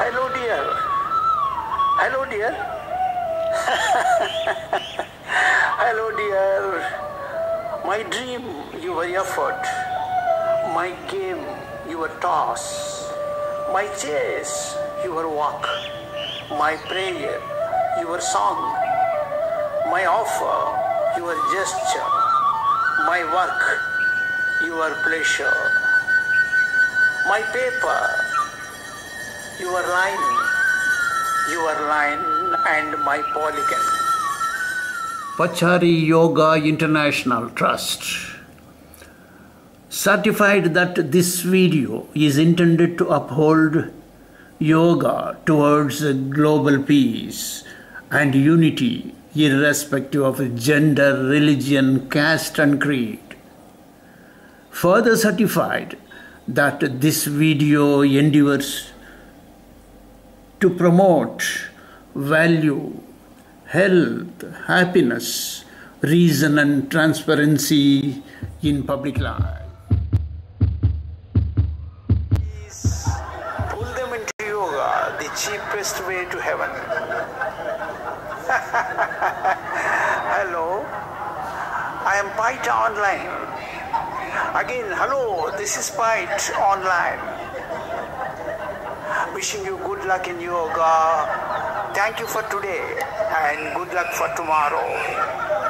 Hello, dear. Hello, dear. Hello, dear. My dream, your effort. My game, your toss. My chase, your walk. My prayer, your song. My offer, your gesture. My work, your pleasure. My paper, your line, your line and my polygon. Pachari Yoga International Trust certified that this video is intended to uphold yoga towards global peace and unity irrespective of gender, religion, caste and creed. Further certified that this video endeavors to promote value, health, happiness, reason, and transparency in public life. Please pull them into yoga, the cheapest way to heaven. hello, I am PYIT Online. Again, hello, this is PYIT Online. Wishing you good luck in yoga. Thank you for today and good luck for tomorrow.